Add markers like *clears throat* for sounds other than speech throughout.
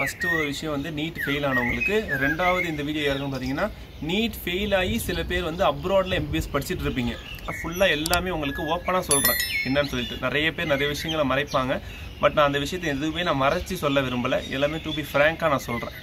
First ஒரு விஷயம் வந்து நீட் ஃபெயில் ஆனவங்களுக்கு. ரெண்டாவது இந்த வீடியோ யாருக்குன்னு பார்த்தீங்கன்னா நீட் ஃபெயில் ஆகி சில பேர் வந்து அப்ராடில் எம்பிபிஎஸ் படிச்சுட்டு இருப்பீங்க. ஃபுல்லாக எல்லாமே உங்களுக்கு ஓப்பனாக சொல்கிறேன் என்னன்னு சொல்லிட்டு. நிறைய பேர் நிறைய விஷயங்களை மறைப்பாங்க. பட் நான் அந்த விஷயத்தை எதுவுமே நான் மறைச்சி சொல்ல விரும்பலை. எல்லாமே டு பி ஃப்ரேங்காக நான் சொல்கிறேன்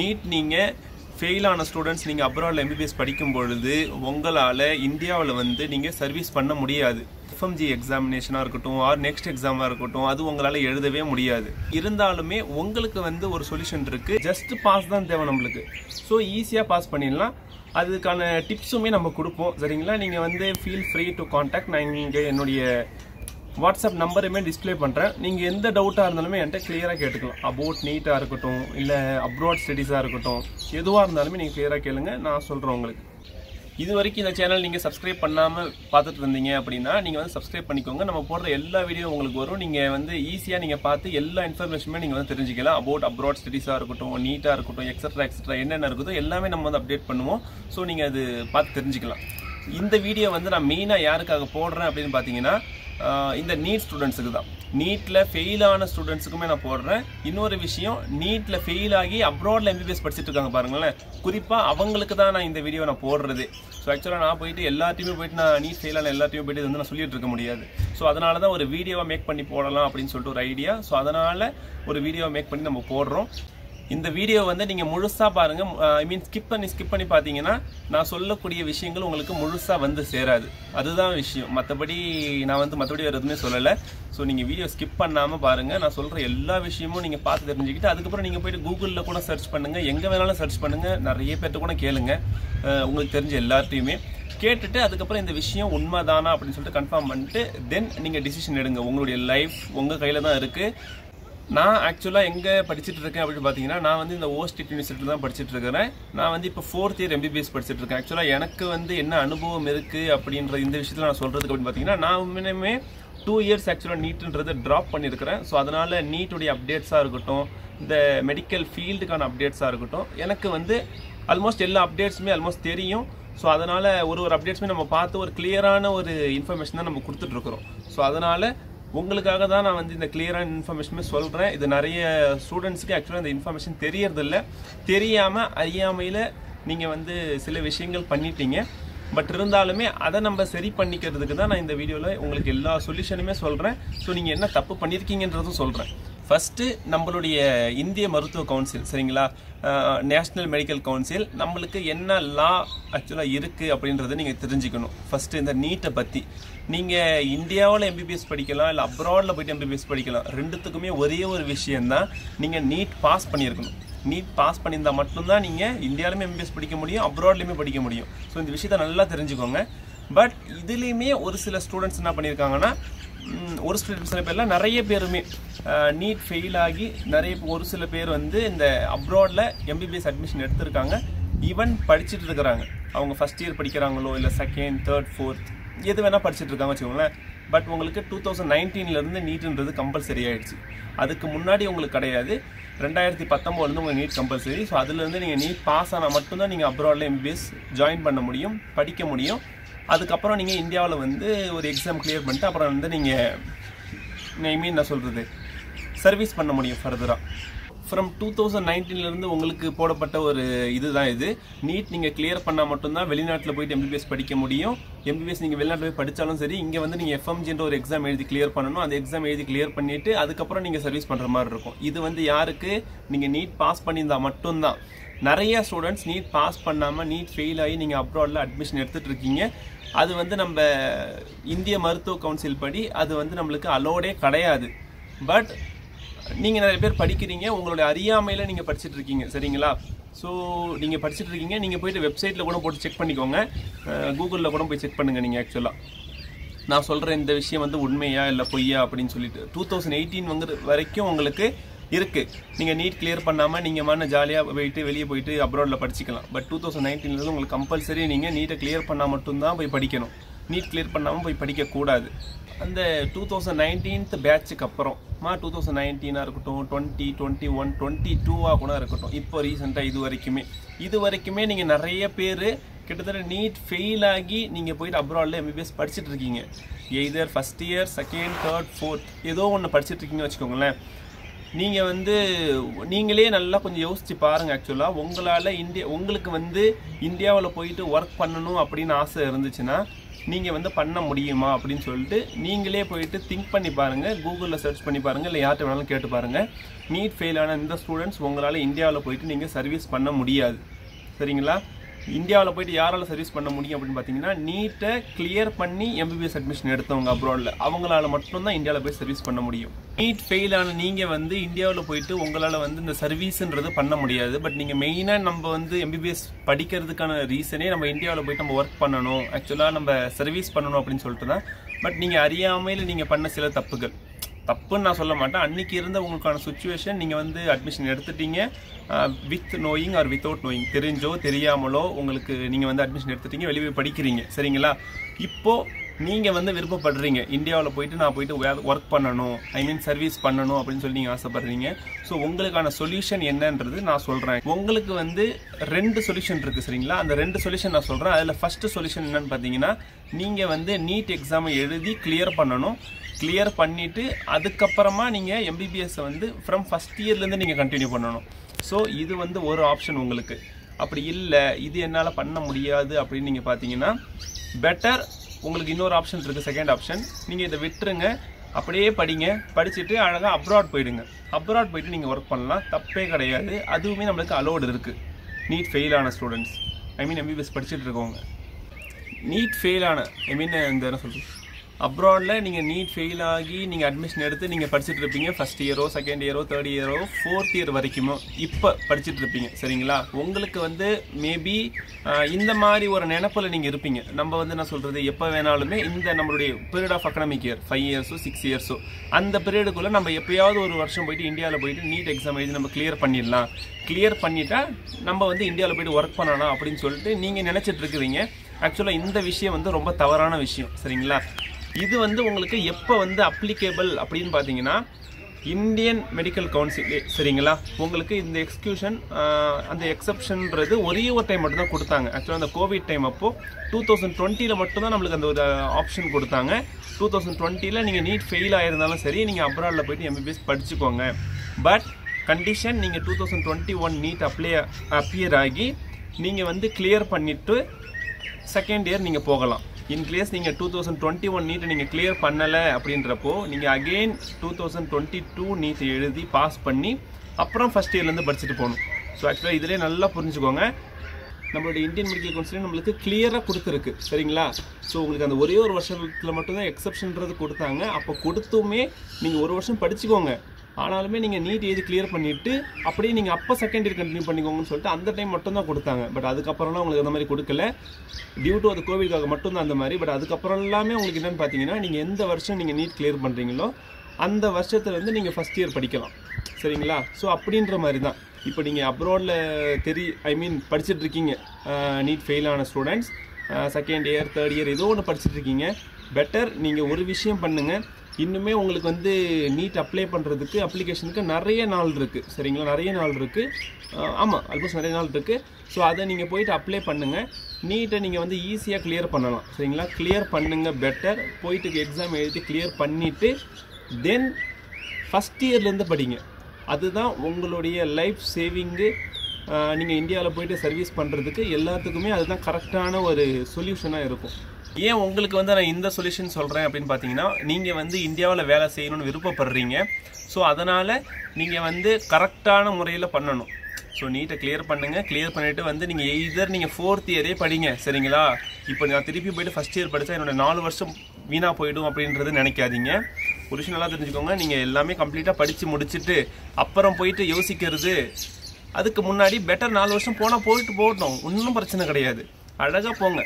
நீட் நீங்கள் ஃபெயில் ஆன ஸ்டூடெண்ட்ஸ் நீங்கள் அப்ராடில் எம்பிபிஎஸ் படிக்கும் பொழுது உங்களால் இந்தியாவில் வந்து நீங்கள் சர்வீஸ் பண்ண முடியாது. எஃப்எம்ஜி எக்ஸாமினேஷனாக இருக்கட்டும் ஆர் நெக்ஸ்ட் எக்ஸாமாக இருக்கட்டும் அது உங்களால் எழுதவே முடியாது. இருந்தாலுமே உங்களுக்கு வந்து ஒரு சொல்யூஷன் இருக்குது ஜஸ்ட் பாஸ் தான் தேவை நம்மளுக்கு. ஸோ ஈஸியாக பாஸ் பண்ணிடலாம். அதுக்கான டிப்ஸுமே நம்ம கொடுப்போம். சரிங்களா? நீங்கள் வந்து ஃபீல் ஃப்ரீ டு காண்டாக்ட் நான் இங்கே என்னுடைய வாட்ஸ்அப் நம்பருமே டிஸ்ப்ளே பண்ணுறேன் நீங்கள் எந்த டவுட்டாக இருந்தாலுமே என்கிட்ட கிளியராக கேட்டுக்கலாம். அபவுட் நீட்டாக இருக்கட்டும் இல்லை அப்ராட் ஸ்டடீஸாக இருக்கட்டும் எதுவாக இருந்தாலுமே நீங்கள் கிளியராக கேளுங்க. நான் சொல்கிறேன் உங்களுக்கு. இது வரைக்கும் இந்த சேனல் நீங்கள் சப்ஸ்கிரைப் பண்ணாமல் பார்த்துட்டு இருந்தீங்க அப்படின்னா நீங்கள் வந்து சப்ஸ்கிரைப் பண்ணிக்கோங்க. நம்ம போடுற எல்லா வீடியோ உங்களுக்கு வரும். நீங்கள் வந்து ஈஸியாக நீங்கள் பார்த்து எல்லா இன்ஃபர்மேஷனுமே நீங்கள் வந்து தெரிஞ்சுக்கலாம். அபவுட் அப்ராட் ஸ்டடீஸாக இருக்கட்டும் நீட்டாக இருக்கட்டும் எக்ஸட்ரா எக்ஸட்ரா என்னென்ன இருக்குதோ எல்லாமே நம்ம வந்து அப்டேட் பண்ணுவோம். ஸோ நீங்கள் அது பார்த்து தெரிஞ்சுக்கலாம். இந்த வீடியோ வந்து நான் மெயினாக யாருக்காக போடுறேன் அப்படின்னு பார்த்தீங்கன்னா இந்த நீட் ஸ்டூடெண்ட்ஸுக்கு தான். நீட்டில் ஃபெயில் ஆன ஸ்டூடெண்ட்ஸுக்குமே நான் போடுறேன். இன்னொரு விஷயம் நீட்டில் ஃபெயில் ஆகி அப்ராடில் எம்பிபிஎஸ் படிச்சுட்டு இருக்காங்க பாருங்களேன். குறிப்பாக அவங்களுக்கு தான் நான் இந்த வீடியோ நான் போடுறது. ஸோ ஆக்சுவலாக நான் போயிட்டு எல்லாத்தையுமே போயிட்டு நான் நீட் ஃபெயில் ஆன எல்லாத்தையுமே போயிட்டு வந்து நான் சொல்லிட்டு இருக்க முடியாது. ஸோ அதனால தான் ஒரு வீடியோவை மேக் பண்ணி போடலாம் அப்படின்னு சொல்லிட்டு ஒரு ஐடியா ஸோ அதனால் ஒரு வீடியோவை மேக் பண்ணி நம்ம போடுறோம். இந்த வீடியோ வந்து நீங்கள் முழுசாக பாருங்கள் ஐ மீன் ஸ்கிப் பண்ணி ஸ்கிப் பண்ணி பார்த்தீங்கன்னா நான் சொல்லக்கூடிய விஷயங்கள் உங்களுக்கு முழுசாக வந்து சேராது. அதுதான் விஷயம். மற்றபடி நான் வந்து மற்றபடி வேறு எதுவுமே சொல்லலை. ஸோ நீங்கள் வீடியோ ஸ்கிப் பண்ணாமல் பாருங்கள் நான் சொல்கிற எல்லா விஷயமும் நீங்கள் பார்த்து தெரிஞ்சுக்கிட்டு அதுக்கப்புறம் நீங்கள் போயிட்டு கூகுளில் கூட சர்ச் பண்ணுங்கள் எங்கே வேணாலும் சர்ச் பண்ணுங்கள் நிறைய பேர்ட்ட கூட கேளுங்க. உங்களுக்கு தெரிஞ்ச எல்லாத்தையுமே கேட்டுட்டு அதுக்கப்புறம் இந்த விஷயம் உண்மைதானா அப்படின்னு சொல்லிட்டு கன்ஃபார்ம் பண்ணிட்டு தென் நீங்கள் டிசிஷன் எடுங்க. உங்களுடைய லைஃப் உங்கள் கையில் தான் இருக்குது நான் ஆக்சுவலாக எங்கே படிச்சுட்டு இருக்கேன் அப்படின்னு பார்த்தீங்கன்னா நான் வந்து இந்த ஓஸ்ட் யூனிவர்சிட்டியில் தான் படிச்சுட்டு இருக்கிறேன் நான் வந்து இப்போ ஃபோர்த் இயர் எம்பிபிஎஸ் படிச்சுட்டு இருக்கேன் ஆக்சுவலாக எனக்கு வந்து என்ன அனுபவம் இருக்குது அப்படின்ற இந்த விஷயத்தில் நான் சொல்கிறதுக்கு அப்படின்னு பார்த்தீங்கன்னா நான் முன்னமே டூ இயர்ஸ் ஆக்சுவலாக நீட்டுன்றதை ட்ராப் பண்ணியிருக்கிறேன். ஸோ அதனால் நீட்டுடைய அப்டேட்ஸாக இருக்கட்டும் இந்த மெடிக்கல் ஃபீல்டுக்கான அப்டேட்ஸாக இருக்கட்டும் எனக்கு வந்து ஆல்மோஸ்ட் எல்லா அப்டேட்ஸுமே ஆல்மோஸ்ட் தெரியும். ஸோ அதனால் ஒரு ஒரு அப்டேட்ஸுமே நம்ம பார்த்து ஒரு கிளியரான ஒரு இன்ஃபர்மேஷன் தான் நம்ம கொடுத்துட்ருக்குறோம் ஸோ அதனால் உங்களுக்காக தான் நான் வந்து இந்த கிளியரான இன்ஃபர்மேஷனுமே சொல்கிறேன் இது நிறைய ஸ்டூடெண்ட்ஸ்க்கு ஆக்சுவலாக இந்த இன்ஃபர்மேஷன் தெரியறதில்ல. தெரியாமல் அறியாமையில் நீங்கள் வந்து சில விஷயங்கள் பண்ணிட்டீங்க. பட் இருந்தாலுமே அதை நம்ம சரி பண்ணிக்கிறதுக்கு தான் நான் இந்த வீடியோவில் உங்களுக்கு எல்லா சொல்யூஷனுமே சொல்கிறேன் ஸோ நீங்கள் என்ன தப்பு பண்ணியிருக்கீங்கன்றதும் சொல்கிறேன் ஃபஸ்ட்டு நம்மளுடைய இந்திய மருத்துவ கவுன்சில் சரிங்களா? நேஷ்னல் மெடிக்கல் கவுன்சில் நம்மளுக்கு என்ன லா ஆக்சுவலாக இருக்குது அப்படின்றத நீங்கள் தெரிஞ்சுக்கணும். ஃபஸ்ட்டு இந்த நீட்டை பற்றி நீங்கள் இந்தியாவில் எம்பிபிஎஸ் படிக்கலாம் இல்லை அப்ராடில் போய்ட்டு எம்பிபிஎஸ் படிக்கலாம். ரெண்டுத்துக்குமே ஒரே ஒரு விஷயந்தான் நீங்கள் நீட் பாஸ் பண்ணியிருக்கணும். நீட் பாஸ் பண்ணியிருந்தால் மட்டும்தான் நீங்கள் இந்தியாவிலுமே எம்பிபிஎஸ் படிக்க முடியும் அப்ராட்லேயுமே படிக்க முடியும். ஸோ இந்த விஷயத்த நல்லா தெரிஞ்சுக்கோங்க. பட் இதுலேயுமே ஒரு சில ஸ்டூடெண்ட்ஸ் என்ன பண்ணியிருக்காங்கன்னா ஒரு சில சில பேர்லாம் நிறைய பேருமே நீட் ஃபெயில் ஆகி நிறைய ஒரு சில பேர் வந்து இந்த அப்ராடில் எம்பிபிஎஸ் அட்மிஷன் எடுத்திருக்காங்க. ஈவன் படிச்சுட்டு இருக்கிறாங்க. அவங்க ஃபஸ்ட் இயர் படிக்கிறாங்களோ இல்லை செகண்ட் தேர்ட் ஃபோர்த் எது வேணால் படிச்சுட்டு இருக்காங்க வச்சுக்கோங்களேன். பட் உங்களுக்கு டூ தௌசண்ட் நைன்டீன்லேருந்து நீட்டுன்றது கம்பல்சரி ஆகிடுச்சு அதுக்கு முன்னாடி உங்களுக்கு கிடையாது. ரெண்டாயிரத்தி பத்தொம்போதுலேருந்து உங்களுக்கு நீட் கம்பல்சரி ஸோ அதுலேருந்து நீங்கள் நீட் பாஸ் ஆனால் மட்டும்தான் நீங்கள் அப்ராடில் எம்பிபிஎஸ் ஜாயின் பண்ண முடியும் படிக்க முடியும். அதுக்கப்புறம் நீங்கள் இந்தியாவில் வந்து ஒரு எக்ஸாம் கிளியர் பண்ணிட்டு அப்புறம் வந்து நீங்கள் ஐ மீன் நான் சொல்கிறது சர்வீஸ் பண்ண முடியும் ஃபர்தராக ஃப்ரம் டூ தௌசண்ட் நைன்டீன்லேருந்து உங்களுக்கு போடப்பட்ட ஒரு இதுதான் இது. நீட் நீங்கள் கிளியர் பண்ணால் மட்டும்தான் வெளிநாட்டில் போயிட்டு எம்பிபிஎஸ் படிக்க முடியும். எம்பிபிஎஸ் நீங்கள் வெளிநாட்டில் போய் படித்தாலும் சரி இங்கே வந்து நீங்கள் எஃப்எம்ஜின்ற ஒரு எக்ஸாம் எழுதி கிளியர் பண்ணணும். அந்த எக்ஸாம் எழுதி கிளியர் பண்ணிவிட்டு அதுக்கப்புறம் நீங்கள் சர்வீஸ் பண்ணுற மாதிரி இருக்கும். இது வந்து யாருக்கு? நீங்கள் நீட் பாஸ் பண்ணியிருந்தால் மட்டும்தான். நிறைய ஸ்டூடெண்ட்ஸ் நீட் பாஸ் பண்ணாமல் நீட் ஃபெயில் ஆகி நீங்கள் அப்ராடில் அட்மிஷன் எடுத்துகிட்டு இருக்கீங்க. அது வந்து நம்ம இந்திய மருத்துவ கவுன்சில் படி அது வந்து நம்மளுக்கு அலோடே கிடையாது. பட் நீங்கள் நிறைய பேர் படிக்கிறீங்க உங்களுடைய அறியாமையில் நீங்கள் படிச்சுட்டு இருக்கீங்க சரிங்களா? ஸோ நீங்கள் படிச்சுட்டு இருக்கீங்க நீங்கள் போயிட்டு வெப்சைட்டில் கூட போட்டு செக் பண்ணிக்கோங்க. கூகுளில் கூட போய் செக் பண்ணுங்கள் நீங்கள் ஆக்சுவலாக நான் சொல்கிற இந்த விஷயம் வந்து உண்மையா இல்லை பொய்யா அப்படின்னு சொல்லிட்டு டூ தௌசண்ட் எயிட்டீன் வந்து வரைக்கும் உங்களுக்கு இருக்குது நீங்கள் நீட் கிளியர் பண்ணாமல் நீங்கள் மன ஜாலியாக போயிட்டு வெளியே போயிட்டு அப்ராடில் படிச்சிக்கலாம். பட் டூ தௌசண்ட் நைன்டீன்லேருந்து உங்களுக்கு கம்பல்சரி நீங்கள் நீட்டை கிளியர் பண்ணால் மட்டும்தான் போய் படிக்கணும். நீட் கிளியர் பண்ணாமல் போய் படிக்கக்கூடாது. அந்த டூ தௌசண்ட் நைன்டீன்த் பேட்சுக்கு அப்புறம் மா டூ தௌசண்ட் நைன்டீனாக இருக்கட்டும் டுவெண்ட்டி டுவெண்ட்டி ஒன் டுவெண்ட்டி டூவாக கூட இருக்கட்டும். இப்போ ரீசெண்டாக இது வரைக்குமே. இது வரைக்குமே நீங்கள் நிறைய பேர் கிட்டத்தட்ட நீட் ஃபெயில் ஆகி நீங்கள் போயிட்டு அப்ராடில் எம்பிபிஎஸ் படிச்சுட்டு இருக்கீங்க. Either first year second third fourth ஏதோ ஒன்று படிச்சுட்டு இருக்கீங்கன்னு வச்சுக்கோங்களேன். நீங்கள் வந்து நீங்களே நல்லா கொஞ்சம் யோசித்து பாருங்கள் ஆக்சுவலாக உங்களால் இந்தியா உங்களுக்கு வந்து இந்தியாவில் போயிட்டு ஒர்க் பண்ணணும் அப்படின்னு ஆசை இருந்துச்சுன்னா நீங்கள் வந்து பண்ண முடியுமா அப்படின்னு சொல்லிட்டு நீங்களே போயிட்டு திங்க் பண்ணி பாருங்கள் கூகுளில் சர்ச் பண்ணி பாருங்கள் இல்லை யார்கிட்ட வேணாலும் கேட்டு பாருங்கள் நீட் ஃபெயில் ஆன இந்த ஸ்டூடெண்ட்ஸ் உங்களால் இந்தியாவில் போயிட்டு நீங்கள் சர்வீஸ் பண்ண முடியாது. சரிங்களா? இந்தியாவில் போயிட்டு யாரால சர்வீஸ் பண்ண முடியும் அப்படின்னு பார்த்தீங்கன்னா நீட்டை கிளியர் பண்ணி எம்பிபிஎஸ் அட்மிஷன் எடுத்தவங்க அப்ராடில் அவங்களால மட்டும்தான் இந்தியாவில் போய் சர்வீஸ் பண்ண முடியும். நீட் ஃபெயில் ஆன நீங்கள் வந்து இந்தியாவில் போயிட்டு உங்களால் வந்து இந்த சர்வீஸுன்றது பண்ண முடியாது. பட் நீங்கள் மெயினாக நம்ம வந்து எம்பிபிஎஸ் படிக்கிறதுக்கான ரீசனே நம்ம இந்தியாவில் போயிட்டு நம்ம ஒர்க் பண்ணணும். ஆக்சுவலாக நம்ம சர்வீஸ் பண்ணணும் அப்படின்னு சொல்லிட்டு தான் பட் நீங்கள் அறியாமையில் நீங்கள் பண்ண சில தப்புகள். தப்புன்னு நான் சொல்ல மாட்டேன். அன்றைக்கி இருந்த உங்களுக்கான சுச்சுவேஷன் நீங்கள் வந்து அட்மிஷன் எடுத்துட்டீங்க. With knowing or without knowing தெரிஞ்சோ தெரியாமலோ உங்களுக்கு நீங்கள் வந்து அட்மிஷன் எடுத்துட்டீங்க வெளியே போய் படிக்கிறீங்க. சரிங்களா? இப்போது நீங்கள் வந்து விருப்பப்படுறீங்க. இந்தியாவில் போயிட்டு நான் போயிட்டு ஒர்க் பண்ணணும். ஐ மீன் சர்வீஸ் பண்ணணும் அப்படின்னு சொல்லி நீங்கள் ஆசைப்படுறீங்க. ஸோ உங்களுக்கான சொல்யூஷன் என்னன்றது நான் சொல்கிறேன் உங்களுக்கு வந்து ரெண்டு சொல்யூஷன் இருக்குது சரிங்களா? அந்த ரெண்டு சொல்யூஷன் நான் சொல்கிறேன் அதில் ஃபஸ்ட்டு சொல்யூஷன் என்னன்னு பார்த்தீங்கன்னா நீங்கள் வந்து நீட் எக்ஸாமை எழுதி கிளியர் பண்ணணும். கிளியர் பண்ணிவிட்டு அதுக்கப்புறமா நீங்கள் எம்பிபிஎஸ்ஸை வந்து ஃப்ரம் ஃபஸ்ட் இயர்லேருந்து நீங்கள் கண்டினியூ பண்ணணும். ஸோ இது வந்து ஒரு ஆப்ஷன் உங்களுக்கு. அப்படி இல்லை இது என்னால் பண்ண முடியாது அப்படின்னு நீங்கள் பார்த்தீங்கன்னா பெட்டர் உங்களுக்கு இன்னொரு ஆப்ஷன் இருக்குது செகண்ட் ஆப்ஷன் நீங்கள் இதை விட்டுருங்க அப்படியே படிங்க படிச்சுட்டு அழகாக அப்ராட் போயிடுங்க. அப்ராட் போயிட்டு நீங்கள் ஒர்க் பண்ணலாம் தப்பே கிடையாது. அதுவுமே நம்மளுக்கு அலோடு இருக்குது நீட் ஃபெயில் ஆன ஸ்டூடெண்ட்ஸ் ஐ மீன் எம்பிபிஎஸ் படிச்சுட்டு இருக்கவங்க. நீட் ஃபெயில் ஆன ஐ மீன் இந்த என்ன சொல்கிறது அப்ராடில் நீங்கள் நீட் ஃபெயில் ஆகி நீங்கள் அட்மிஷன் எடுத்து நீங்கள் படிச்சுட்டு இருப்பீங்க. ஃபஸ்ட் இயரோ செகண்ட் இயரோ தேர்ட் இயரோ ஃபோர்த் இயர் வரைக்குமோ இப்போ படிச்சுட்டு இருப்பீங்க. சரிங்களா? உங்களுக்கு வந்து மேபி இந்த மாதிரி ஒரு நினப்பில் நீங்கள் இருப்பீங்க. நம்ம வந்து என்ன சொல்கிறது எப்போ வேணாலுமே இந்த நம்மளுடைய period of academic year five இயர்ஸோ six இயர்ஸோ அந்த பீரியடுக்குள்ளே நம்ம எப்போயாவது ஒரு வருஷம் போயிட்டு இந்தியாவில் போயிட்டு நீட் எக்ஸாம் எழுதி நம்ம கிளியர் பண்ணிடலாம். கிளியர் பண்ணிட்டா நம்ம வந்து இந்தியாவில் போயிட்டு ஒர்க் பண்ணலாம் அப்படின்னு சொல்லிட்டு நீங்கள் நினச்சிட்டு இருக்கிறீங்க. ஆக்சுவலாக இந்த விஷயம் வந்து ரொம்ப தவறான விஷயம். சரிங்களா? இது வந்து உங்களுக்கு எப்போ வந்து அப்ளிகேபிள் அப்படின்னு பார்த்தீங்கன்னா இந்தியன் மெடிக்கல் கவுன்சில் சரிங்களா? உங்களுக்கு இந்த எக்ஸ்கியூஷன் அந்த எக்ஸப்ஷன்ன்றது ஒரே ஒரு டைம் மட்டும்தான் கொடுத்தாங்க. ஆக்சுவலாக அந்த கோவிட் டைம் அப்போது டூ தௌசண்ட் டுவெண்ட்டியில் மட்டும் தான் நம்மளுக்கு அந்த ஒரு ஆப்ஷன் கொடுத்தாங்க. டூ தௌசண்ட் டுவெண்ட்டியில் நீங்கள் நீட் ஃபெயில் ஆயிருந்தாலும் சரி நீங்கள் அப்ராடில் போயிட்டு எம்பிபிஎஸ் படிச்சுக்கோங்க. பட் கண்டிஷன் நீங்கள் two thousand twenty one NEET apply appear ஆகி நீங்கள் வந்து கிளியர் பண்ணிவிட்டு செகண்ட் இயர் நீங்கள் போகலாம். இன்கேஸ் நீங்கள் டூ தௌசண்ட் டுவெண்ட்டி ஒன் நீட்டை நீங்கள் கிளியர் பண்ணலை அப்படின்றப்போ நீங்கள் again two thousand twenty two NEET எழுதி பாஸ் பண்ணி அப்புறம் ஃபஸ்ட் இயர்லேருந்து படிச்சுட்டு போகணும். ஸோ ஆக்சுவலாக இதிலே நல்லா புரிஞ்சுக்கோங்க. நம்மளுடைய இந்தியன் மெடிக்கல் கவுன்சிலிங் நம்மளுக்கு கிளியராக கொடுத்துருக்கு. சரிங்களா? ஸோ உங்களுக்கு அந்த ஒரே ஒரு வருஷத்தில் மட்டும்தான் எக்ஸப்ஷன்றது கொடுத்தாங்க. அப்போ கொடுத்துமே நீங்கள் ஒரு வருஷம் படிச்சுக்கோங்க. ஆனாலுமே நீங்கள் நீட் எழுதி கிளியர் பண்ணிவிட்டு அப்படியே நீங்கள் அப்போ செகண்ட் இயர் கண்டினியூ பண்ணிக்கோங்கன்னு சொல்லிட்டு அந்த டைம் மட்டும்தான் கொடுத்தாங்க. பட் அதுக்கப்புறம்லாம் உங்களுக்கு அந்த மாதிரி கொடுக்கல. டியூ டு அது கோவிட்காக மட்டும்தான் அந்த மாதிரி. பட் அதுக்கப்புறம் எல்லாமே உங்களுக்கு என்னென்னு பார்த்தீங்கன்னா நீங்கள் எந்த வருஷம் நீங்கள் நீட் கிளியர் பண்ணுறீங்களோ அந்த வருஷத்துல வந்து நீங்கள் ஃபஸ்ட் இயர் படிக்கலாம். சரிங்களா? ஸோ அப்படின்ற மாதிரி தான் இப்போ நீங்கள் அப்ராடில் தெரி ஐ மீன் படிச்சுட்ருக்கீங்க. நீட் ஃபெயில் ஆன students second year third year ஏதோ ஒன்று படிச்சுட்ருக்கீங்க. பெட்டர் நீங்கள் ஒரு விஷயம் பண்ணுங்கள் இன்னுமே உங்களுக்கு வந்து நீட் அப்ளை பண்ணுறதுக்கு அப்ளிகேஷனுக்கு நிறைய நாள் இருக்குது சரிங்களா? நிறைய நாள் இருக்குது ஆமாம் ஆல்மோஸ்ட் நிறைய நாள் இருக்குது ஸோ அதை நீங்கள் போயிட்டு அப்ளை பண்ணுங்கள் நீட்டை நீங்கள் வந்து ஈஸியாக கிளியர் பண்ணலாம். சரிங்களா? கிளியர் பண்ணுங்கள் பெட்டர் போயிட்டு எக்ஸாம் எழுதி கிளியர் பண்ணிவிட்டு தென் ஃபஸ்ட் இயர்லேருந்து படிங்க. அதுதான் உங்களுடைய லைஃப் சேவிங்கு நீங்கள் இந்தியாவில் போயிட்டு சர்வீஸ் பண்ணுறதுக்கு எல்லாத்துக்குமே அதுதான் கரெக்டான ஒரு சொல்யூஷனாக இருக்கும். ஏன் உங்களுக்கு வந்து நான் இந்த சொல்யூஷன் சொல்கிறேன் அப்படின்னு பார்த்தீங்கன்னா நீங்கள் வந்து இந்தியாவில் வேலை செய்யணும்னு விருப்பப்படுறீங்க. ஸோ அதனால் நீங்கள் வந்து கரெக்டான முறையில் பண்ணணும். ஸோ நீட்டை கிளியர் பண்ணுங்கள் கிளியர் பண்ணிவிட்டு வந்து நீங்கள் எய்தர் நீங்கள் ஃபோர்த் இயரே படிங்க சரிங்களா? இப்போ நான் திருப்பி போயிட்டு ஃபஸ்ட் இயர் படித்தா என்னோட நாலு வருஷம் வீணாக போயிடும் அப்படின்றது நினைக்காதீங்க. ஒரு விஷயம் நல்லா தெரிஞ்சுக்கோங்க. நீங்கள் எல்லாமே கம்ப்ளீட்டாக படித்து முடிச்சுட்டு அப்புறம் போயிட்டு யோசிக்கிறது அதுக்கு முன்னாடி பெட்டர் நாலு வருஷம் போனால் போயிட்டு போகட்டும். ஒன்றும் பிரச்சனை கிடையாது. அழகாக போங்க.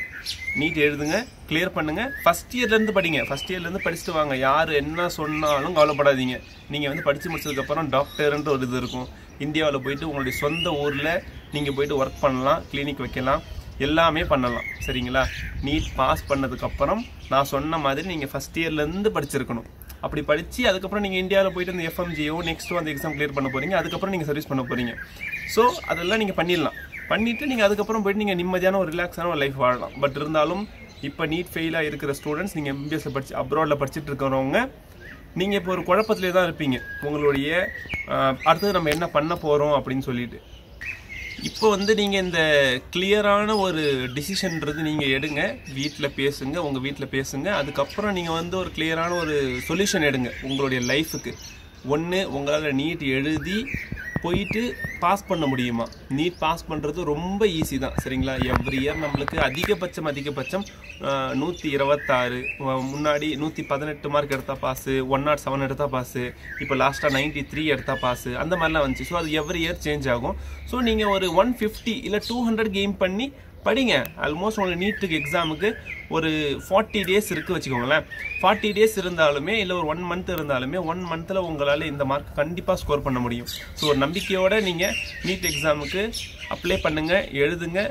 நீட் எழுதுங்க கிளியர் பண்ணுங்க. ஃபஸ்ட் இயர்லேருந்து படிங்க. ஃபஸ்ட் இயர்லேருந்து படிச்சுட்டு வாங்க. யார் என்ன சொன்னாலும் கவலைப்படாதீங்க. நீங்கள் வந்து படித்து முடிச்சதுக்கப்புறம் டாக்டர்ன்ற ஒரு இது இருக்கும். இந்தியாவில் போயிட்டு உங்களுடைய சொந்த ஊரில் நீங்கள் போயிட்டு ஒர்க் பண்ணலாம் கிளினிக் வைக்கலாம். எல்லாமே பண்ணலாம். சரிங்களா? நீட் பாஸ் பண்ணதுக்கப்புறம் நான் சொன்ன மாதிரி நீங்கள் ஃபஸ்ட் இயர்லேருந்து படிச்சிருக்கணும். அப்படி படித்து அதுக்கப்புறம் நீங்கள் இந்தியாவில் போயிட்டு அந்த எஃப்எம்ஜியோ நெக்ஸ்ட்டு அந்த எக்ஸாம் கிளியர் பண்ண போகிறீங்க அதுக்கப்புறம் நீங்கள் சர்வீஸ் பண்ண போகிறீங்க ஸோ அதெல்லாம் நீங்கள் பண்ணிடலாம். பண்ணிவிட்டு நீங்கள் அதுக்கப்புறம் போயிட்டு நீங்கள் நிம்மதியான ஒரு ரிலாக்ஸான ஒரு லைஃப் வாழலாம். பட் இருந்தாலும் இப்போ நீட் ஃபெயிலாக இருக்கிற ஸ்டூடெண்ட்ஸ் நீங்கள் எம்பிஎஸ்சில் படிச்சு அப்ராடில் படிச்சுட்டு இருக்கிறவங்க நீங்கள் இப்போ ஒரு குழப்பத்திலே தான் இருப்பீங்க. உங்களுடைய அடுத்தது நம்ம என்ன பண்ண போகிறோம் அப்படின்னு சொல்லிட்டு. இப்போ வந்து நீங்கள் இந்த கிளியரான ஒரு டிசிஷன்ன்றது நீங்கள் எடுங்க. வீட்டில் பேசுங்க உங்கள் வீட்டில் பேசுங்க. அதுக்கப்புறம் நீங்கள் வந்து ஒரு கிளியரான ஒரு சொல்யூஷன் எடுங்க உங்களுடைய லைஃபுக்கு ஒன்று உங்களால் நீட் எழுதி போயிட்டு பாஸ் பண்ண முடியுமா? நீட் பாஸ் பண்ணுறது ரொம்ப ஈஸி தான் சரிங்களா? எவ்ரி இயர் நம்மளுக்கு அதிகபட்சம் அதிகபட்சம் நூற்றி இருபத்தாறு முன்னாடி நூற்றி பதினெட்டு மார்க் எடுத்தால் பாஸு ஒன் நாட் செவன் எடுத்தால் பாஸு இப்போ லாஸ்ட்டாக நைன்ட்டி த்ரீ எடுத்தால் பாஸு அந்த மாதிரிலாம் வந்துச்சு. ஸோ அது எவ்ரி இயர் சேஞ்ச் ஆகும். ஸோ நீங்கள் ஒரு ஒன் ஃபிஃப்டி இல்லை டூ ஹண்ட்ரட் கெயின் பண்ணி படிங்க. ஆல்மோஸ்ட் உங்களுக்கு நீட்டுக்கு எக்ஸாமுக்கு ஒரு ஃபார்ட்டி டேஸ் இருக்குது வச்சுக்கோங்களேன். ஃபார்ட்டி டேஸ் இருந்தாலுமே இல்லை ஒரு ஒன் மந்த் இருந்தாலுமே ஒன் மந்தில் உங்களால் இந்த மார்க் கண்டிப்பாக ஸ்கோர் பண்ண முடியும். ஸோ ஒரு நம்பிக்கையோடு நீங்கள் நீட் எக்ஸாமுக்கு அப்ளை பண்ணுங்கள் எழுதுங்க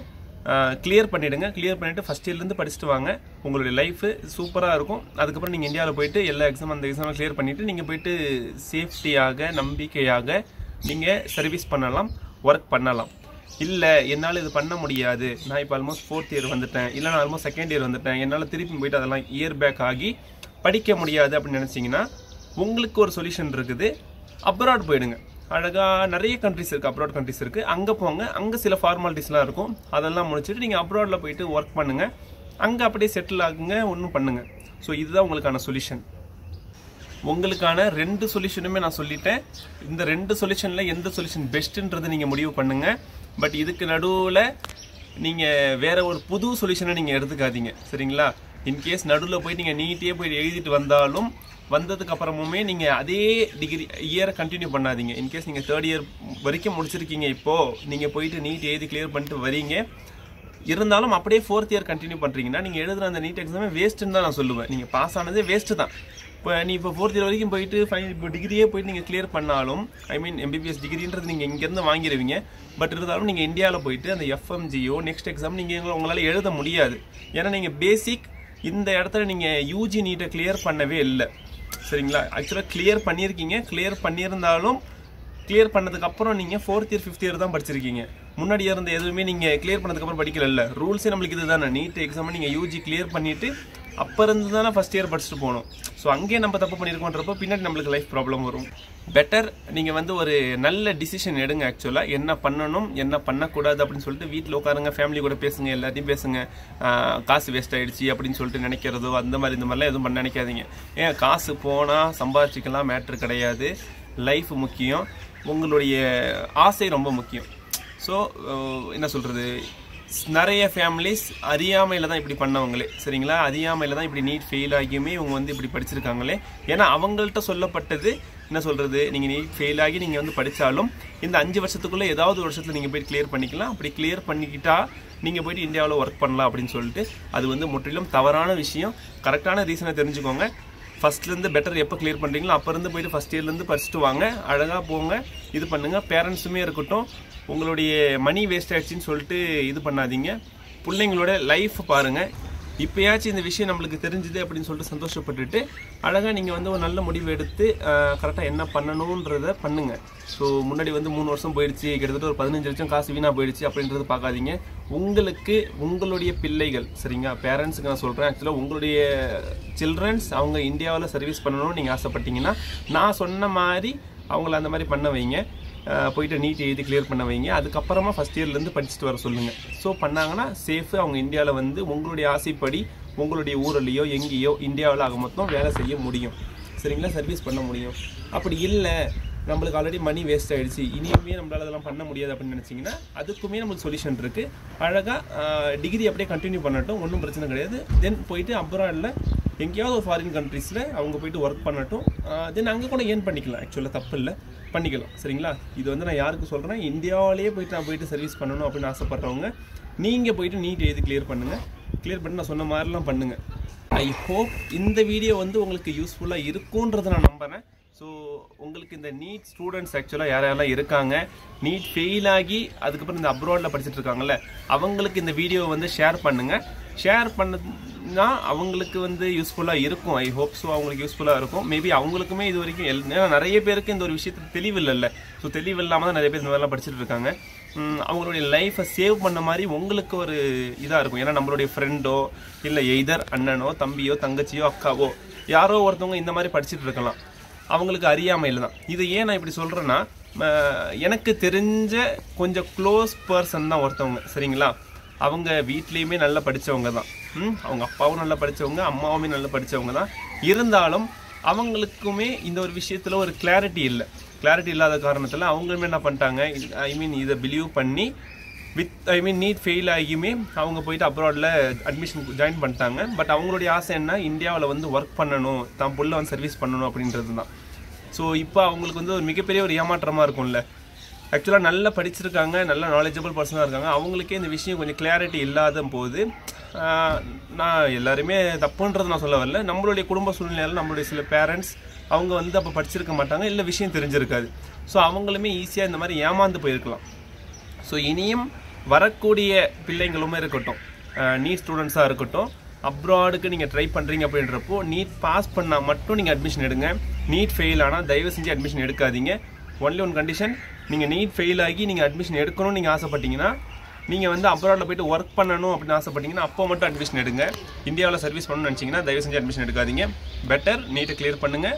கிளியர் பண்ணிவிடுங்க கிளியர் பண்ணிவிட்டு ஃபஸ்ட் இயர்லேருந்து படிச்சுட்டு வாங்க. உங்களுடைய லைஃபு சூப்பராக இருக்கும். அதுக்கப்புறம் நீங்கள் இந்தியாவில் போயிட்டு எல்லா எக்ஸாம் அந்த எக்ஸாமை கிளியர் பண்ணிவிட்டு நீங்கள் போயிட்டு சேஃப்டியாக நம்பிக்கையாக நீங்கள் சர்வீஸ் பண்ணலாம் ஒர்க் பண்ணலாம். இல்லை என்னால் இது பண்ண முடியாது. நான் இப்போ ஆல்மோஸ்ட் ஃபோர்த் இயர் வந்துட்டேன். இல்லை நான் ஆல்மோஸ்ட் செகண்ட் இயர் வந்துட்டேன். என்னால் திருப்பி போயிட்டு அதெல்லாம் இயர் பேக் ஆகி படிக்க முடியாது அப்படின்னு நினச்சிங்கன்னா உங்களுக்கு ஒரு சொல்யூஷன் இருக்குது. அப்ராட் போயிடுங்க. அழகாக நிறைய கண்ட்ரிஸ் இருக்குது அப்ராட் கண்ட்ரிஸ் இருக்குது அங்கே போங்க. அங்கே சில ஃபார்மாலிட்டிஸ்லாம் இருக்கும். அதெல்லாம் முடிச்சுட்டு நீங்கள் அப்ராடில் போயிட்டு ஒர்க் பண்ணுங்கள் அங்கே அப்படியே செட்டில் ஆகுங்க ஒன்றும் பண்ணுங்கள் ஸோ இதுதான் உங்களுக்கான சொல்யூஷன் உங்களுக்கான ரெண்டு சொல்யூஷனுமே நான் சொல்லிட்டேன். இந்த ரெண்டு சொல்யூஷனில் எந்த சொல்யூஷன் பெஸ்ட்டுன்றது நீங்கள் முடிவு பண்ணுங்கள் பட் இதுக்கு நடுவில் நீங்கள் வேற ஒரு புது சொல்யூஷனை நீங்கள் எடுத்துக்காதீங்க. சரிங்களா? இன்கேஸ் நடுவில் போய் நீங்கள் நீட்டே போய் எழுதிட்டு வந்தாலும் வந்ததுக்கு அப்புறமுமே நீங்கள் அதே டிகிரி இயரை கண்டினியூ பண்ணாதீங்க. இன்கேஸ் நீங்கள் தேர்ட் இயர் வரைக்கும் முடிச்சிருக்கீங்க இப்போது நீங்கள் போயிட்டு நீட் எழுதி கிளியர் பண்ணிட்டு வரீங்க. இருந்தாலும் அப்படியே ஃபோர்த் இயர் கண்டினியூ பண்ணுறீங்கன்னா நீங்கள் எழுதுகிற அந்த நீட் எக்ஸாமே வேஸ்ட்டுன்னு தான் நான் சொல்லுவேன். நீங்கள் பாஸ் ஆனதே வேஸ்ட்டு தான். இப்போ நீ இப்போ ஃபோர்த் இயர் வரைக்கும் போயிட்டு ஃபைன் இப்போ டிகிரியே போயிட்டு நீங்கள் கிளியர் பண்ணாலும் ஐ மீன் எம்பிபிஎஸ் டிகிரின்றது நீங்கள் இங்கேருந்து வாங்கிடுவீங்க பட் இருந்தாலும் நீங்கள் இந்தியாவில் போயிட்டு அந்த எஃப்எம்ஜியோ நெக்ஸ்ட் எக்ஸாம் நீங்கள் உங்களால் எழுத முடியாது. ஏன்னா நீங்கள் பேசிக் இந்த இடத்துல நீங்கள் யூஜி நீட்டை கிளியர் பண்ணவே இல்லை. சரிங்களா? ஆக்சுவலாக கிளியர் பண்ணியிருக்கீங்க. கிளியர் பண்ணியிருந்தாலும் கிளியர் பண்ணதுக்கப்புறம் நீங்கள் ஃபோர்த் இயர் ஃபிஃப்த் இயர் தான் படிச்சிருக்கீங்க. முன்னாடி இருந்த எதுவுமே நீங்கள் கிளியர் பண்ணதுக்கப்புறம் படிக்கல ரூல்ஸே நம்மளுக்கு இதுதானே. நீட் எக்ஸாம் நீங்கள் யூஜி கிளியர் பண்ணிவிட்டு அப்போ இருந்து தானே ஃபஸ்ட் இயர் படிச்சுட்டு போகணும். ஸோ அங்கேயே நம்ம தப்பு பண்ணியிருக்கோன்றப்போ பின்னாடி நம்மளுக்கு லைஃப் ப்ராப்ளம் வரும். பெட்டர் நீங்கள் வந்து ஒரு நல்ல டிசிஷன் எடுங்க ஆக்சுவலாக என்ன பண்ணணும் என்ன பண்ணக்கூடாது அப்படின்னு சொல்லிட்டு வீட்டில் உட்காருங்க ஃபேமிலி கூட பேசுங்க எல்லாத்தையும் பேசுங்க. காசு வேஸ்ட் ஆகிடுச்சு அப்படின்னு சொல்லிட்டு நினைக்கிறதோ அந்த மாதிரி இந்த மாதிரிலாம் எதுவும் பண்ண நினைக்காதீங்க. ஏன் காசு போனால் சம்பாதிச்சிக்கலாம் மேட்ரு கிடையாது. லைஃப் முக்கியம். உங்களுடைய ஆசை ரொம்ப முக்கியம். ஸோ என்ன சொல்கிறது நிறைய ஃபேமிலிஸ் அறியாமையில் தான் இப்படி பண்ணவங்களே. சரிங்களா? அறியாமையில் தான் இப்படி நீட் ஃபெயில் ஆகியுமே இவங்க வந்து இப்படி படிச்சிருக்காங்களே. ஏன்னா அவங்கள்ட்ட சொல்லப்பட்டது என்ன சொல்கிறது நீங்கள் நீட் ஃபெயில் ஆகி நீங்கள் வந்து படித்தாலும் இந்த அஞ்சு வருஷத்துக்குள்ளே ஏதாவது வருஷத்தில் நீங்கள் போய் கிளியர் பண்ணிக்கலாம். அப்படி கிளியர் பண்ணிக்கிட்டா நீங்கள் போயிட்டு இந்தியாவில் ஒர்க் பண்ணலாம் அப்படின்னு சொல்லிட்டு அது வந்து முற்றிலும் தவறான விஷயம். கரெக்டான ரீசனை தெரிஞ்சுக்கோங்க. ஃபர்ஸ்ட்லேருந்து பெட்டர் எப்போ கிளியர் பண்ணுறீங்களோ அப்போருந்து போயிட்டு ஃபஸ்ட் இயர்லேருந்து படிச்சுட்டு வாங்க. அழகாக போங்க. இது பண்ணுங்கள் பேரண்ட்ஸுமே இருக்கட்டும். உங்களுடைய மணி வேஸ்ட் ஆகிடுச்சின்னு சொல்லிட்டு இது பண்ணாதீங்க. பிள்ளைங்களோட லைஃப் பாருங்கள் இப்போயாச்சும் இந்த விஷயம் நம்மளுக்கு தெரிஞ்சுது அப்படின்னு சொல்லிட்டு சந்தோஷப்பட்டுட்டு அழகாக நீங்கள் வந்து ஒரு நல்ல முடிவு எடுத்து கரெக்டாக என்ன பண்ணணுன்றத பண்ணுங்கள் ஸோ முன்னாடி வந்து மூணு வருஷம் போயிடுச்சு கிட்டத்தட்ட ஒரு பதினஞ்சு லட்சம் காசு வீணாக போயிடுச்சு அப்படின்றது பார்க்காதீங்க. உங்களுக்கு உங்களுடைய பிள்ளைகள் சரிங்களா? பேரண்ட்ஸுக்கு நான் சொல்கிறேன் ஆக்சுவலாக உங்களுடைய சில்ட்ரன்ஸ் அவங்க இந்தியாவில் சர்வீஸ் பண்ணணும்னு நீங்கள் ஆசைப்பட்டீங்கன்னா நான் சொன்ன மாதிரி அவங்கள அந்த மாதிரி பண்ண வைங்க. போயிட்டு நீட் எழுதி கிளியர் பண்ண வைங்க. அதுக்கப்புறமா ஃபஸ்ட் இயர்லேருந்து படிச்சுட்டு வர சொல்லுங்கள் ஸோ பண்ணாங்கன்னா சேஃபு அவங்க இந்தியாவில் வந்து உங்களுடைய ஆசைப்படி உங்களுடைய ஊர்லேயோ எங்கேயோ இந்தியாவில் ஆக மொத்தம் வேலை செய்ய முடியும். சரிங்களா? சர்வீஸ் பண்ண முடியும். அப்படி இல்லை நம்மளுக்கு ஆல்ரெடி மணி வேஸ்ட் ஆகிடுச்சு இனியுமே நம்மளால் அதெல்லாம் பண்ண முடியாது அப்படின்னு நினச்சிங்கன்னா அதுக்குமே நம்மளுக்கு சொல்யூஷன் இருக்குது அழகாக டிகிரி அப்படியே கண்டினியூ பண்ணட்டும். ஒன்றும் பிரச்சனை கிடையாது. தென் போயிட்டு அப்ராடில் எங்கேயாவது ஒரு ஃபாரின் கண்ட்ரீஸில் அவங்க போயிட்டு ஒர்க் பண்ணட்டும். தென் அங்கே கூட ஏர்ன் பண்ணிக்கலாம். ஆக்சுவலாக தப்பு இல்லை. பண்ணிக்கலாம். சரிங்களா? இது வந்து நான் யாருக்கு சொல்கிறேன் இந்தியாவிலேயே போயிட்டு நான் போயிட்டு சர்வீஸ் பண்ணணும் அப்படின்னு ஆசைப்பட்றவங்க நீங்கள் போயிட்டு நீட் எழுதி கிளியர் பண்ணுங்கள் கிளியர் பண்ணி நான் சொன்ன மாதிரிலாம் பண்ணுங்கள் ஐ ஹோப் இந்த வீடியோ வந்து உங்களுக்கு யூஸ்ஃபுல்லாக இருக்குன்றதை நான் நம்புகிறேன் ஸோ உங்களுக்கு இந்த நீட் ஸ்டூடெண்ட்ஸ் ஆக்சுவலாக யார் யாரெல்லாம் இருக்காங்க நீட் ஃபெயில் ஆகி அதுக்கப்புறம் இந்த அப்ராடில் படிச்சுட்டு இருக்காங்கல்ல அவங்களுக்கு இந்த வீடியோவை வந்து ஷேர் பண்ணுங்கள் ஷேர் பண்ண அவங்களுக்கு வந்து யூஸ்ஃபுல்லாக இருக்கும். ஐ ஹோப் ஸோ அவங்களுக்கு யூஸ்ஃபுல்லாக இருக்கும். மேபி அவங்களுக்குமே இது வரைக்கும் எல் ஏன்னா நிறைய பேருக்கு இந்த ஒரு விஷயத்தில் தெளிவு இல்லைல்ல ஸோ தெளிவு இல்லாமல் தான் நிறைய பேர் இந்த மாதிரிலாம் படிச்சுட்டு இருக்காங்க. அவங்களுடைய லைஃப்பை சேவ் பண்ண மாதிரி உங்களுக்கு ஒரு இதாக இருக்கும். ஏன்னா நம்மளுடைய ஃப்ரெண்டோ இல்லை எய்தர் அண்ணனோ தம்பியோ தங்கச்சியோ அக்காவோ யாரோ ஒருத்தவங்க இந்த மாதிரி படிச்சுட்டு இருக்கலாம். அவங்களுக்கு அறியாமையில் தான். இது ஏன் நான் இப்படி சொல்கிறேன்னா எனக்கு தெரிஞ்ச கொஞ்சம் க்ளோஸ் பர்சன் தான் ஒருத்தவங்க. சரிங்களா? அவங்க வீட்லேயுமே நல்லா படித்தவங்க தான். அவங்க அப்பாவும் நல்லா படித்தவங்க அம்மாவுமே நல்லா படித்தவங்க தான். இருந்தாலும் அவங்களுக்குமே இந்த ஒரு விஷயத்தில் ஒரு கிளாரிட்டி இல்லை. கிளாரிட்டி இல்லாத காரணத்தில் அவங்களுமே என்ன பண்ணிட்டாங்க? ஐ மீன் இதை பிலீவ் பண்ணி with I mean NEET fail ஆகியுமே அவங்க போயிட்டு அப்ராடில் அட்மிஷன் ஜாயின் பண்ணிட்டாங்க. பட் அவங்களுடைய ஆசை என்ன? இந்தியாவில் வந்து ஒர்க் பண்ணணும் தான் புள்ள வந்து சர்வீஸ் பண்ணணும் அப்படின்றது தான். ஸோ இப்போ அவங்களுக்கு வந்து ஒரு மிகப்பெரிய ஒரு ஏமாற்றமாக இருக்கும்ல. ஆக்சுவலாக நல்லா படிச்சிருக்காங்க நல்ல நாலேஜபிள் பர்சனாக இருக்காங்க. அவங்களுக்கே இந்த விஷயம் கொஞ்சம் கிளாரிட்டி இல்லாத போது நான் எல்லாருமே தப்புன்றது நான் சொல்ல வரல. நம்மளுடைய குடும்ப சூழ்நிலையில் நம்மளுடைய சில பேரண்ட்ஸ் அவங்க வந்து அப்போ படிச்சிருக்க மாட்டாங்க இல்லை விஷயம் தெரிஞ்சிருக்காது. ஸோ அவங்களுமே ஈஸியாக இந்த மாதிரி ஏமாந்து போயிருக்கலாம். ஸோ இனியும் வரக்கூடிய பிள்ளைங்களுமே இருக்கட்டும் நீட் ஸ்டூடெண்ட்ஸாக இருக்கட்டும் அப்ராடுக்கு நீங்கள் ட்ரை பண்ணுறீங்க அப்படின்றப்போ நீட் பாஸ் பண்ணால் மட்டும் நீங்கள் அட்மிஷன் எடுங்க. நீட் ஃபெயில் ஆனால் தயவு செஞ்சு அட்மிஷன் எடுக்காதீங்க. ஒன்லி ஒன் கண்டிஷன் நீங்கள் நீட் ஃபெயில் ஆகி நீங்கள் அட்மிஷன் எடுக்கணும்னு நீங்கள் ஆசைப்பட்டீங்கன்னா நீங்கள் வந்து அப்ராடில் போயிட்டு ஒர்க் பண்ணணும் அப்படின்னு ஆசைப்பட்டீங்கன்னா அப்போ மட்டும் அட்மிஷன் எடுங்க. இந்தியாவில் சர்வீஸ் பண்ணணும்னு நினச்சிங்கன்னா தயவு செஞ்சு அட்மிஷன் எடுக்காதீங்க. பெட்டர் நீட்டை கிளியர் பண்ணுங்கள்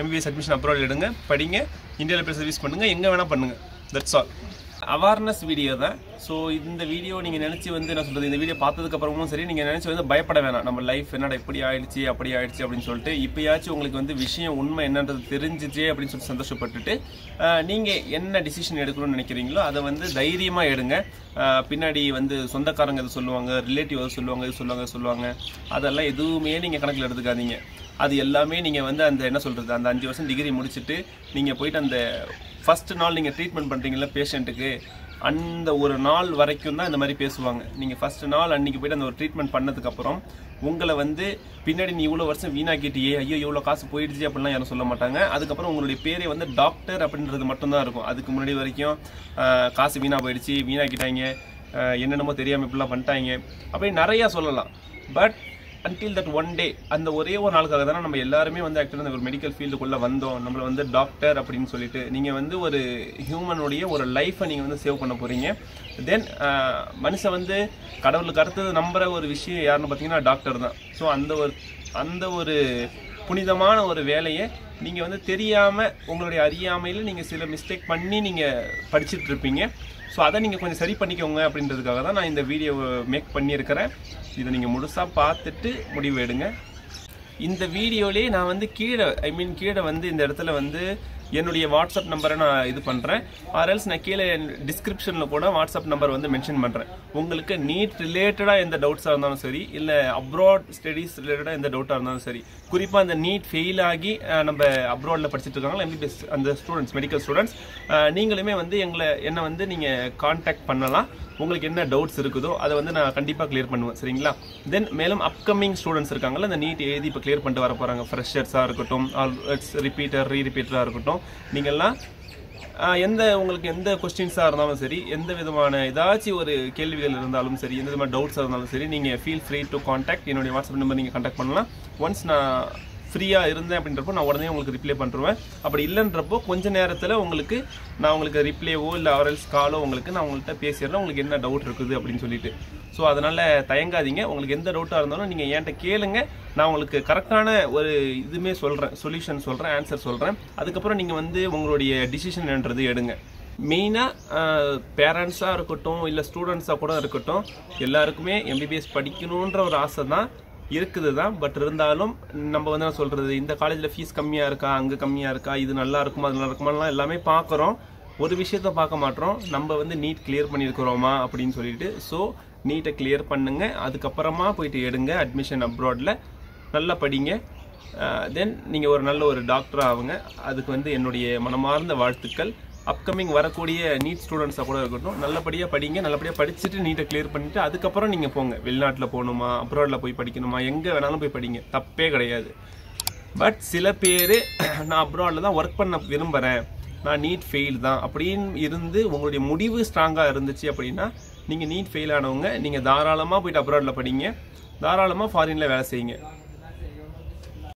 எம்பிபிஎஸ் அட்மிஷன் அப்ராட் எடுங்க படிங்க. இந்தியாவில் போய் சர்வீஸ் பண்ணுங்கள் எங்கே வேணால் பண்ணுங்கள் தட்ஸ் ஆல் அவேர்னஸ் வீடியோ தான். ஸோ இந்த வீடியோ நீங்கள் நினச்சி வந்து என்ன சொல்கிறது இந்த வீடியோ பார்த்ததுக்கப்புறமும் சரி நீங்கள் நினச்சி வந்து பயப்பட வேணாம். நம்ம லைஃப் என்னடா இப்படி ஆயிடுச்சு அப்படி ஆயிடுச்சு அப்படின்னு சொல்லிட்டு இப்போயாச்சும் உங்களுக்கு வந்து விஷயம் உண்மை என்னன்றது தெரிஞ்சிச்சே அப்படின்னு சொல்லிட்டு சந்தோஷப்பட்டுட்டு நீங்கள் என்ன டிசிஷன் எடுக்கணும்னு நினைக்கிறீங்களோ அதை வந்து தைரியமாக எடுங்க. பின்னாடி வந்து சொந்தக்காரங்க இது சொல்லுவாங்க ரிலேட்டிவ் அது சொல்லுவாங்க இது சொல்லுவாங்க சொல்லுவாங்க. அதெல்லாம் எதுவுமே நீங்கள் கணக்கில் எடுத்துக்காதீங்க. அது எல்லாமே நீங்கள் வந்து அந்த என்ன சொல்கிறது அந்த அஞ்சு வருஷம் டிகிரி முடிச்சுட்டு நீங்கள் போயிட்டு அந்த ஃபஸ்ட்டு நாள் நீங்கள் ட்ரீட்மெண்ட் பண்ணுறீங்களா பேஷண்ட்டுக்கு அந்த ஒரு நாள் வரைக்கும் தான் இந்த மாதிரி பேசுவாங்க. நீங்கள் ஃபர்ஸ்ட் நாள் அன்றைக்கி போயிட்டு அந்த ஒரு ட்ரீட்மெண்ட் பண்ணதுக்கப்புறம் உங்களை வந்து பின்னாடி நீ இவ்வளோ வருஷம் வீணாக்கிட்டியே ஐயோ இவ்வளோ காசு போயிடுச்சு அப்படிலாம் யாரும் சொல்ல மாட்டாங்க. அதுக்கப்புறம் உங்களுடைய பேரே வந்து டாக்டர் அப்படின்றது மட்டும்தான் இருக்கும். அதுக்கு முன்னாடி வரைக்கும் காசு வீணாக போயிடுச்சு வீணாக்கிட்டாங்க என்னென்னமோ தெரியாமல் இப்படிலாம் பண்ணிட்டாங்க. அப்படி நிறையா சொல்லலாம். But until that one day அந்த ஒரே ஒரு நாளுக்காக தானே நம்ம எல்லாருமே வந்து ஆக்சுவலாக அந்த ஒரு மெடிக்கல் ஃபீல்டுக்குள்ளே வந்தோம். நம்மளை வந்து டாக்டர் அப்படின்னு சொல்லிட்டு நீங்கள் வந்து ஒரு ஹியூமனுடைய ஒரு லைஃப்பை நீங்கள் வந்து சேவ் பண்ண போகிறீங்க தென் மனுஷன் வந்து கடவுளுக்கு அடுத்தது நம்புற ஒரு விஷயம் யாருன்னு பார்த்தீங்கன்னா டாக்டர் தான். ஸோ அந்த ஒரு அந்த ஒரு புனிதமான ஒரு வேலையை நீங்கள் வந்து தெரியாமல் உங்களுடைய அறியாமையில் நீங்கள் சில மிஸ்டேக் பண்ணி நீங்கள் படிச்சுட்டு இருப்பீங்க. ஸோ அதை நீங்கள் கொஞ்சம் சரி பண்ணிக்கோங்க அப்படின்றதுக்காக தான் நான் இந்த வீடியோவை மேக் பண்ணியிருக்கிறேன். இதை நீங்கள் முழுசாக பார்த்துட்டு முடிவு எடுங்க. இந்த வீடியோலேயே நான் வந்து கீழே ஐ மீன் கீழே வந்து இந்த இடத்துல வந்து என்னுடைய வாட்ஸ்அப் நம்பரை நான் இது பண்ணுறேன் ஆர்எல்ஸ் நான் கீழே டிஸ்கிரிப்ஷனில் கூட வாட்ஸ்அப் நம்பர் வந்து மென்ஷன் பண்ணுறேன் உங்களுக்கு நீட் ரிலேட்டடாக எந்த டவுட்ஸாக இருந்தாலும் சரி இல்லை அப்ராட் ஸ்டடீஸ் ரிலேட்டடாக எந்த டவுட்டாக இருந்தாலும் சரி குறிப்பாக அந்த நீட் ஃபெயில் ஆகி நம்ம அப்ராடில் படிச்சுட்டு இருக்காங்களா எம்பிபிஎஸ் அந்த ஸ்டூடெண்ட்ஸ் மெடிக்கல் ஸ்டூடெண்ட்ஸ் நீங்களுமே வந்து எங்களை என்னை வந்து நீங்கள் காண்டாக்ட் பண்ணலாம். உங்களுக்கு என்ன டவுட்ஸ் இருக்குதோ அதை வந்து நான் கண்டிப்பாக கிளியர் பண்ணுவேன் சரிங்களா? தென் மேலும் அப்கமிங் ஸ்டூடெண்ட்ஸ் இருக்காங்கல்ல அந்த நீட் எழுதி இப்போ கிளியர் பண்ணிட்டு வர போகிறாங்க ஃப்ரெஷர்ஸாக இருக்கட்டும் ரிப்பீட்டர் ரீ ரிப்பீட்டராக இருக்கட்டும். நீங்கள்லாம் எந்த உங்களுக்கு எந்த கொஸ்டின்ஸாக இருந்தாலும் சரி எந்த விதமான ஏதாச்சும் ஒரு கேள்விகள் இருந்தாலும் சரி எந்த விதமான டவுட்ஸாக இருந்தாலும் சரி நீங்கள் ஃபீல் ஃப்ரீ டு காண்டாக்ட் என்னுடைய வாட்ஸ்அப் நம்பர் நீங்கள் காண்டாக்ட் பண்ணலாம். ஒன்ஸ் நான் ஃப்ரீயாக இருந்தேன் அப்படின்றப்போ நான் உடனே உங்களுக்கு ரிப்ளை பண்ணுறேன் அப்படி இல்லைன்றப்போ கொஞ்சம் நேரத்தில் உங்களுக்கு நான் உங்களுக்கு ரிப்ளைவோ இல்லை அவரல்ஸ் காலோ உங்களுக்கு நான் உங்கள்கிட்ட பேசிடுறேன். உங்களுக்கு என்ன டவுட் இருக்குது அப்படின்னு சொல்லிட்டு. ஸோ அதனால் தயங்காதீங்க. உங்களுக்கு எந்த டவுட்டாக இருந்தாலும் நீங்கள் என்கிட்ட கேளுங்க. நான் உங்களுக்கு கரெக்டான ஒரு இதுவுமே சொல்கிறேன் சொல்யூஷன் சொல்கிறேன் ஆன்சர் சொல்கிறேன் அதுக்கப்புறம் நீங்கள் வந்து உங்களுடைய டிசிஷன்ன்றது எடுங்க. மெயினாக பேரண்ட்ஸாக இருக்கட்டும் இல்லை ஸ்டூடெண்ட்ஸாக கூட இருக்கட்டும் எல்லாருக்குமே எம்பிபிஎஸ் படிக்கணுன்ற ஒரு ஆசை தான் இருக்குது தான் பட் இருந்தாலும் நம்ம வந்து நான் சொல்கிறது இந்த காலேஜில் ஃபீஸ் கம்மியாக இருக்கா அங்கே கம்மியாக இருக்கா இது நல்லா இருக்குமா அது நல்லா இருக்குமாலாம் எல்லாமே பார்க்குறோம். ஒரு விஷயத்த பார்க்க மாட்டோம். நம்ம வந்து நீட் கிளியர் பண்ணியிருக்கிறோமா அப்படின்னு சொல்லிட்டு ஸோ நீட்டை கிளியர் பண்ணுங்க. அதுக்கப்புறமா போயிட்டு எடுங்க அட்மிஷன் அப்ராடில் நல்லா படிங்க. தென் நீங்கள் ஒரு நல்ல ஒரு டாக்டர் ஆகுங்க. அதுக்கு வந்து என்னுடைய மனமார்ந்த வாழ்த்துக்கள். அப்கமிங் வரக்கூடிய நீட் ஸ்டூடெண்ட்ஸாக கூட இருக்கட்டும் நல்லபடியாக படிங்க நல்லபடியாக படிச்சுட்டு நீட்டை கிளியர் பண்ணிவிட்டு அதுக்கப்புறம் நீங்கள் போங்க. வெளிநாட்டில் போகணுமா அப்ராடில் போய் படிக்கணுமா எங்கே வேணாலும் போய் படிங்க. தப்பே கிடையாது. பட் சில பேர் *clears throat* நான் அப்ராடில் தான் ஒர்க் பண்ண விரும்புகிறேன் நான் நீட் ஃபெயில் தான். அப்படின்னு இருந்து உங்களுடைய முடிவு ஸ்ட்ராங்காக இருந்துச்சு அப்படின்னா நீங்கள் நீட் ஃபெயில் ஆனவங்க நீங்கள் தாராளமாக போயிட்டு அப்ராடில் படிங்க. தாராளமாக ஃபாரினில் வேலை செய்யுங்க.